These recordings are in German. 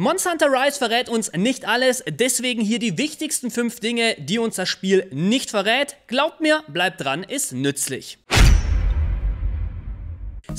Monster Hunter Rise verrät uns nicht alles, deswegen hier die wichtigsten 5 Dinge, die uns das Spiel nicht verrät. Glaubt mir, bleibt dran, ist nützlich.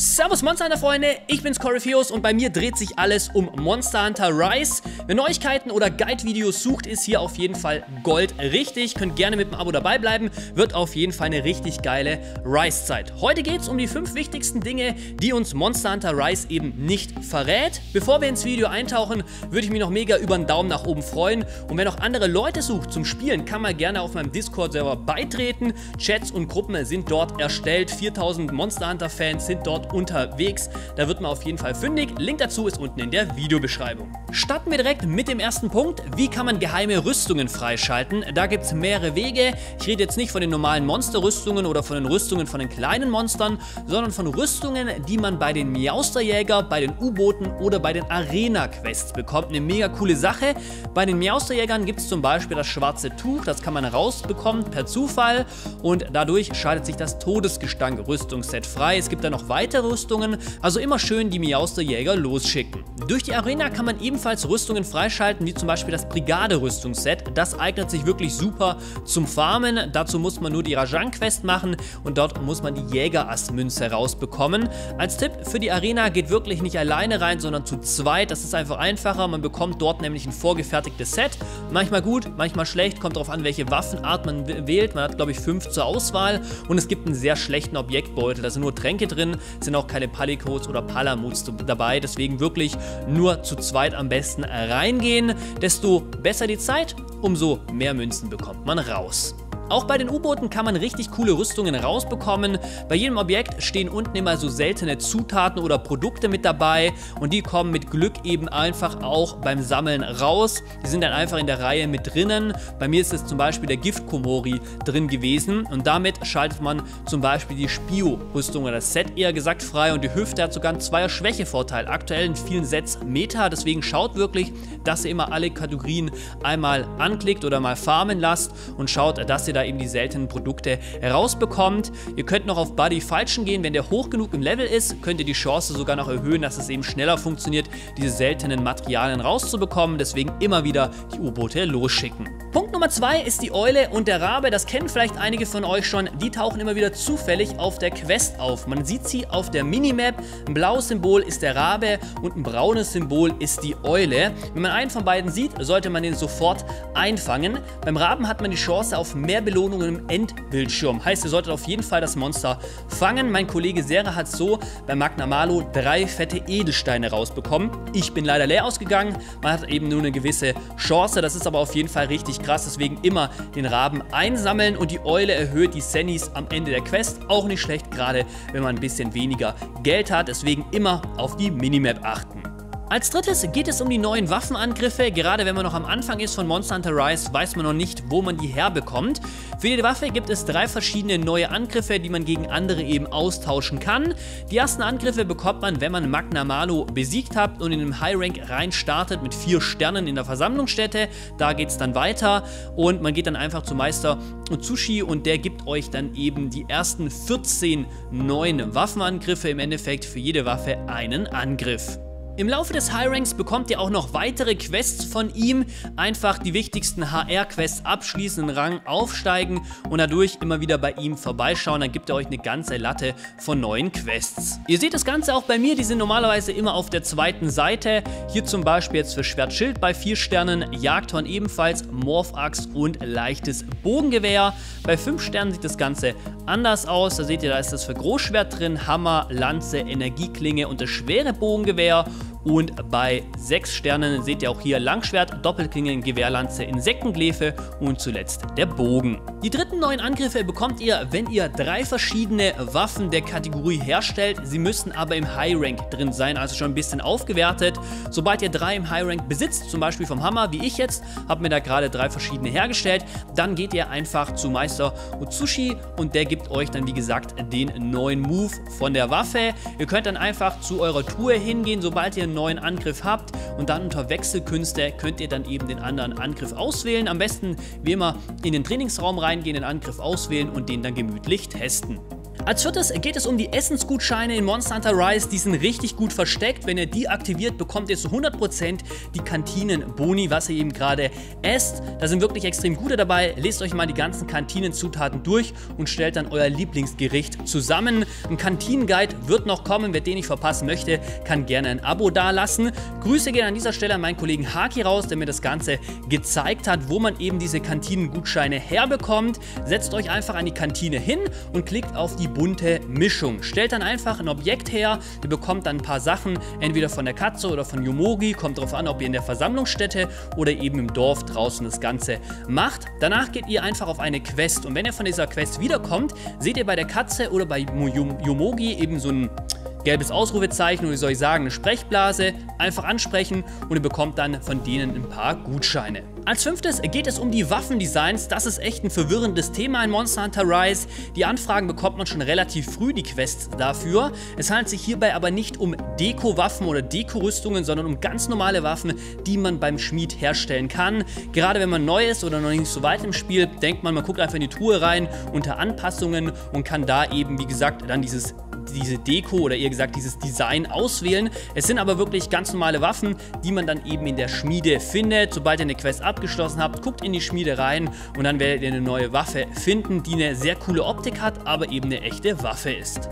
Servus Monster Hunter Freunde, ich bin's Corypheus und bei mir dreht sich alles um Monster Hunter Rise. Wer Neuigkeiten oder Guide-Videos sucht, ist hier auf jeden Fall Gold richtig. Könnt gerne mit dem Abo dabei bleiben, wird auf jeden Fall eine richtig geile Rise-Zeit. Heute geht's um die fünf wichtigsten Dinge, die uns Monster Hunter Rise eben nicht verrät. Bevor wir ins Video eintauchen, würde ich mich noch mega über einen Daumen nach oben freuen. Und wer noch andere Leute sucht zum Spielen, kann mal gerne auf meinem Discord-Server beitreten. Chats und Gruppen sind dort erstellt. 4000 Monster Hunter Fans sind dort unterwegs. Da wird man auf jeden Fall fündig. Link dazu ist unten in der Videobeschreibung. Starten wir direkt mit dem ersten Punkt. Wie kann man geheime Rüstungen freischalten? Da gibt es mehrere Wege. Ich rede jetzt nicht von den normalen Monsterrüstungen oder von den Rüstungen von den kleinen Monstern, sondern von Rüstungen, die man bei den Miausterjäger, bei den U-Booten oder bei den Arena-Quests bekommt. Eine mega coole Sache. Bei den Miausterjägern gibt es zum Beispiel das schwarze Tuch, das kann man rausbekommen per Zufall und dadurch schaltet sich das Todesgestank-Rüstungsset frei. Es gibt dann noch weitere weitere Rüstungen, also immer schön die Miauster-Jäger losschicken. Durch die Arena kann man ebenfalls Rüstungen freischalten, wie zum Beispiel das Brigade-Rüstungsset. Das eignet sich wirklich super zum Farmen. Dazu muss man nur die Rajan-Quest machen und dort muss man die Jägerass-Münze rausbekommen. Als Tipp für die Arena geht wirklich nicht alleine rein, sondern zu zweit. Das ist einfach einfacher. Man bekommt dort nämlich ein vorgefertigtes Set. Manchmal gut, manchmal schlecht. Kommt darauf an, welche Waffenart man wählt. Man hat, glaube ich, fünf zur Auswahl. Und es gibt einen sehr schlechten Objektbeutel. Da sind nur Tränke drin sind auch keine Palikos oder Palamuts dabei. Deswegen wirklich nur zu zweit am besten reingehen. Desto besser die Zeit, umso mehr Münzen bekommt man raus. Auch bei den U-Booten kann man richtig coole Rüstungen rausbekommen. Bei jedem Objekt stehen unten immer so seltene Zutaten oder Produkte mit dabei und die kommen mit Glück eben einfach auch beim Sammeln raus. Die sind dann einfach in der Reihe mit drinnen. Bei mir ist es zum Beispiel der Gift-Komori drin gewesen und damit schaltet man zum Beispiel die Spio-Rüstung oder das Set eher gesagt frei und die Hüfte hat sogar einen Zweier Schwächevorteil. Aktuell in vielen Sets Meta, deswegen schaut wirklich, dass ihr immer alle Kategorien einmal anklickt oder mal farmen lasst und schaut, dass ihr da da eben die seltenen Produkte herausbekommt. Ihr könnt noch auf Buddy Falschen gehen, wenn der hoch genug im Level ist, könnt ihr die Chance sogar noch erhöhen, dass es eben schneller funktioniert, diese seltenen Materialien rauszubekommen. Deswegen immer wieder die U-Boote losschicken. Punkt Nummer zwei ist die Eule und der Rabe. Das kennen vielleicht einige von euch schon. Die tauchen immer wieder zufällig auf der Quest auf. Man sieht sie auf der Minimap. Ein blaues Symbol ist der Rabe und ein braunes Symbol ist die Eule. Wenn man einen von beiden sieht, sollte man den sofort einfangen. Beim Raben hat man die Chance auf mehr Belohnungen im Endbildschirm. Heißt, ihr solltet auf jeden Fall das Monster fangen. Mein Kollege Sera hat so bei Magna Malo drei fette Edelsteine rausbekommen. Ich bin leider leer ausgegangen. Man hat eben nur eine gewisse Chance. Das ist aber auf jeden Fall richtig krass. Deswegen immer den Raben einsammeln und die Eule erhöht die Sennys am Ende der Quest. Auch nicht schlecht, gerade wenn man ein bisschen weniger Geld hat. Deswegen immer auf die Minimap achten. Als drittes geht es um die neuen Waffenangriffe. Gerade wenn man noch am Anfang ist von Monster Hunter Rise, weiß man noch nicht, wo man die herbekommt. Für jede Waffe gibt es drei verschiedene neue Angriffe, die man gegen andere eben austauschen kann. Die ersten Angriffe bekommt man, wenn man Magna Malo besiegt hat und in den High Rank rein startet mit vier Sternen in der Versammlungsstätte. Da geht es dann weiter und man geht dann einfach zu Meister Utsushi und der gibt euch dann eben die ersten 14 neuen Waffenangriffe. Im Endeffekt für jede Waffe einen Angriff. Im Laufe des High Ranks bekommt ihr auch noch weitere Quests von ihm. Einfach die wichtigsten HR-Quests abschließen, einen Rang aufsteigen und dadurch immer wieder bei ihm vorbeischauen. Dann gibt er euch eine ganze Latte von neuen Quests. Ihr seht das Ganze auch bei mir, die sind normalerweise immer auf der zweiten Seite. Hier zum Beispiel jetzt für Schwertschild bei 4 Sternen, Jagdhorn ebenfalls, Morph-Axt und leichtes Bogengewehr. Bei 5 Sternen sieht das Ganze anders aus. Da seht ihr, da ist das für Großschwert drin, Hammer, Lanze, Energieklinge und das schwere Bogengewehr. Und bei 6 Sternen seht ihr auch hier Langschwert, Doppelklingen, Gewehrlanze, Insektengläfe und zuletzt der Bogen. Die dritten neuen Angriffe bekommt ihr, wenn ihr drei verschiedene Waffen der Kategorie herstellt. Sie müssen aber im High Rank drin sein, also schon ein bisschen aufgewertet. Sobald ihr drei im High Rank besitzt, zum Beispiel vom Hammer, wie ich jetzt, habe mir da gerade drei verschiedene hergestellt, dann geht ihr einfach zu Meister Utsushi und der gibt euch dann wie gesagt den neuen Move von der Waffe. Ihr könnt dann einfach zu eurer Tour hingehen, sobald ihr einen neuen Angriff habt und dann unter Wechselkünste könnt ihr dann eben den anderen Angriff auswählen. Am besten wie immer in den Trainingsraum reingehen, den Angriff auswählen und den dann gemütlich testen. Als viertes geht es um die Essensgutscheine in Monster Hunter Rise. Die sind richtig gut versteckt. Wenn ihr die aktiviert, bekommt ihr zu 100% die Kantinen-Boni, was ihr eben gerade esst. Da sind wirklich extrem gute dabei. Lest euch mal die ganzen Kantinenzutaten durch und stellt dann euer Lieblingsgericht zusammen. Ein Kantinenguide wird noch kommen. Wer den nicht verpassen möchte, kann gerne ein Abo dalassen. Grüße gehen an dieser Stelle an meinen Kollegen Haki raus, der mir das Ganze gezeigt hat, wo man eben diese Kantinengutscheine herbekommt. Setzt euch einfach an die Kantine hin und klickt auf die bunte Mischung. Stellt dann einfach ein Objekt her. Ihr bekommt dann ein paar Sachen, entweder von der Katze oder von Yomogi. Kommt darauf an, ob ihr in der Versammlungsstätte oder eben im Dorf draußen das Ganze macht. Danach geht ihr einfach auf eine Quest und wenn ihr von dieser Quest wiederkommt, seht ihr bei der Katze oder bei Yomogi eben so ein gelbes Ausrufezeichen oder wie soll ich sagen, eine Sprechblase, einfach ansprechen und ihr bekommt dann von denen ein paar Gutscheine. Als fünftes geht es um die Waffendesigns. Das ist echt ein verwirrendes Thema in Monster Hunter Rise. Die Anfragen bekommt man schon relativ früh, die Quests dafür. Es handelt sich hierbei aber nicht um Deko-Waffen oder Deko-Rüstungen, sondern um ganz normale Waffen, die man beim Schmied herstellen kann. Gerade wenn man neu ist oder noch nicht so weit im Spiel, denkt man, man guckt einfach in die Truhe rein unter Anpassungen und kann da eben, wie gesagt, dann dieses diese Deko oder eher gesagt dieses Design auswählen. Es sind aber wirklich ganz normale Waffen, die man dann eben in der Schmiede findet. Sobald ihr eine Quest abgeschlossen habt, guckt in die Schmiede rein und dann werdet ihr eine neue Waffe finden, die eine sehr coole Optik hat, aber eben eine echte Waffe ist.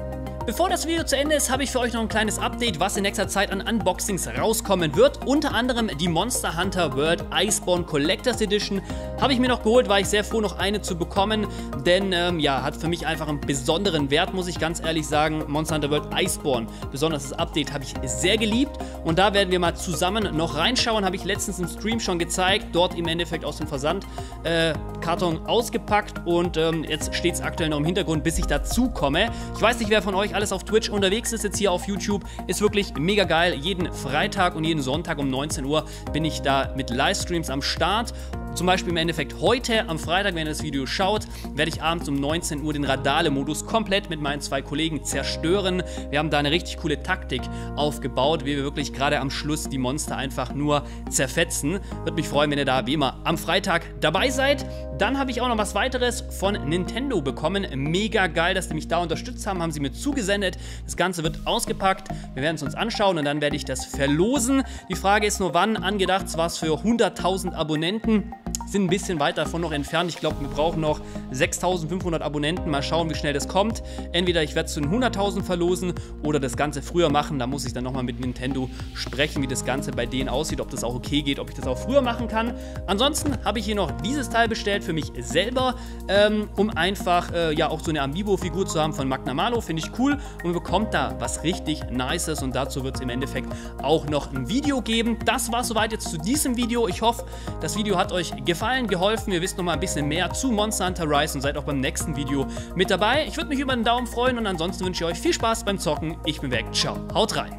Bevor das Video zu Ende ist, habe ich für euch noch ein kleines Update, was in nächster Zeit an Unboxings rauskommen wird. Unter anderem die Monster Hunter World Iceborne Collectors Edition habe ich mir noch geholt, war ich sehr froh, noch eine zu bekommen, denn ähm, ja, hat für mich einfach einen besonderen Wert, muss ich ganz ehrlich sagen. Monster Hunter World Iceborne, besonders das Update, habe ich sehr geliebt und da werden wir mal zusammen noch reinschauen, habe ich letztens im Stream schon gezeigt, dort im Endeffekt aus dem Versandkarton äh, ausgepackt und ähm, jetzt steht es aktuell noch im Hintergrund, bis ich dazu komme. Ich weiß nicht, wer von euch alles auf Twitch unterwegs ist, jetzt hier auf YouTube, ist wirklich mega geil. Jeden Freitag und jeden Sonntag um 19 Uhr bin ich da mit Livestreams am Start zum Beispiel im Endeffekt heute am Freitag, wenn ihr das Video schaut, werde ich abends um 19 Uhr den Radale-Modus komplett mit meinen zwei Kollegen zerstören. Wir haben da eine richtig coole Taktik aufgebaut, wie wir wirklich gerade am Schluss die Monster einfach nur zerfetzen. Würde mich freuen, wenn ihr da wie immer am Freitag dabei seid. Dann habe ich auch noch was weiteres von Nintendo bekommen. Mega geil, dass die mich da unterstützt haben, haben sie mir zugesendet. Das Ganze wird ausgepackt. Wir werden es uns anschauen und dann werde ich das verlosen. Die Frage ist nur wann. Angedacht war es für 100.000 Abonnenten sind ein bisschen weit davon noch entfernt. Ich glaube, wir brauchen noch 6500 Abonnenten. Mal schauen, wie schnell das kommt. Entweder ich werde es zu den 100.000 verlosen oder das Ganze früher machen. Da muss ich dann nochmal mit Nintendo sprechen, wie das Ganze bei denen aussieht, ob das auch okay geht, ob ich das auch früher machen kann. Ansonsten habe ich hier noch dieses Teil bestellt für mich selber, ähm, um einfach äh, ja auch so eine Amiibo-Figur zu haben von Magna Malo. Finde ich cool und bekommt da was richtig Nices und dazu wird es im Endeffekt auch noch ein Video geben. Das war soweit jetzt zu diesem Video. Ich hoffe, das Video hat euch gefallen gefallen, geholfen. Ihr wisst noch mal ein bisschen mehr zu Monster Hunter Rise und seid auch beim nächsten Video mit dabei. Ich würde mich über einen Daumen freuen und ansonsten wünsche ich euch viel Spaß beim Zocken. Ich bin weg. Ciao. Haut rein.